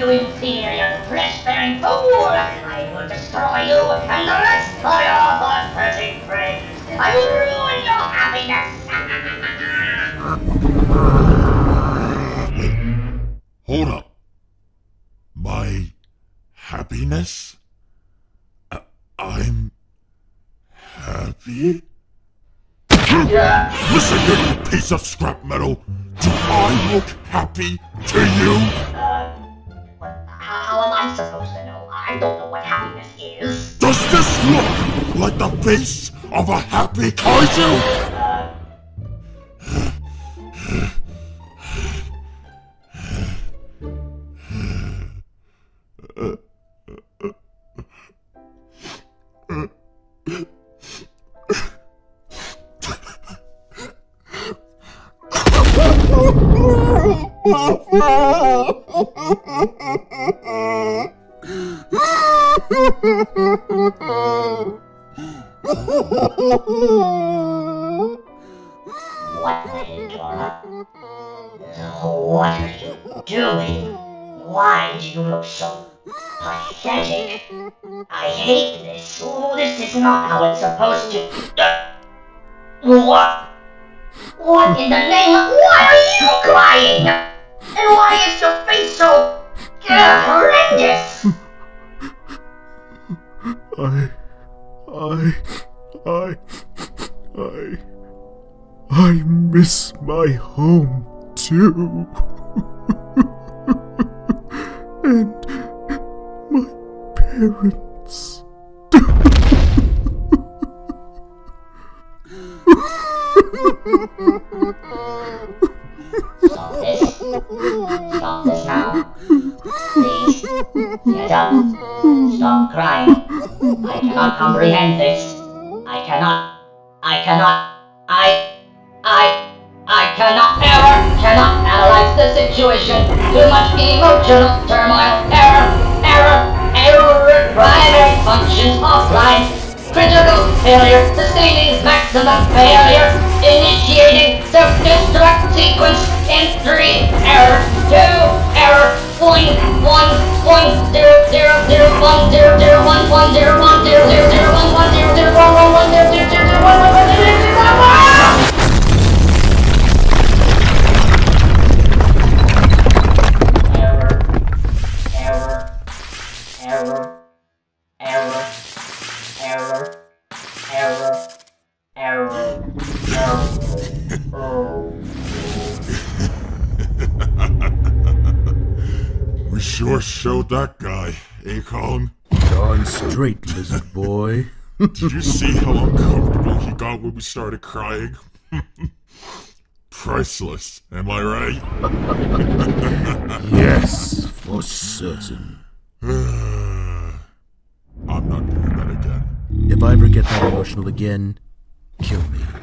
you inferior, flesh-bearing fool! I will destroy you and the rest of your blood-fetching friends! I will ruin your happiness! Hold up. My happiness? I I'm happy? Yeah. Listen, little piece of scrap metal! Do I look happy to you? This look like the face of a happy kaiju? What the hell? What are you doing? Why do you look so pathetic? I hate this. Oh, this is not how it's supposed to. Uh, what? What in the name of. Why are you crying? And why is your face so. Uh, horrendous? I. I. I. I. I miss my home too. and my parents. Up. Stop crying. I cannot comprehend this. I cannot. I cannot. I. I. I cannot ever cannot analyze the situation. Too much emotional turmoil. Error. Error. Error. Primary functions offline. Critical failure. Sustaining maximum failure. Initiating self-destruct sequence Error. Error. Error. Error. Oh. We sure showed that guy, eh, Kong? Darn straight, lizard boy. Did you see how uncomfortable he got when we started crying? Priceless, am I right? yes, for certain. I'm not doing that again. If I ever get that emotional again, kill me.